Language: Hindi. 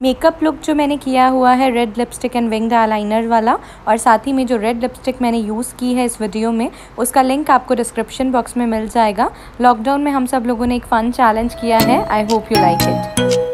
मेकअप लुक जो मैंने किया हुआ है red lipstick and winged eyeliner वाला, और साथ ही में जो रेड लिपस्टिक मैंने यूज़ की है इस वीडियो में, उसका लिंक आपको डिस्क्रिप्शन बॉक्स में मिल जाएगा। लॉकडाउन में हम सब लोगों ने एक फ़न चैलेंज किया है I hope you like it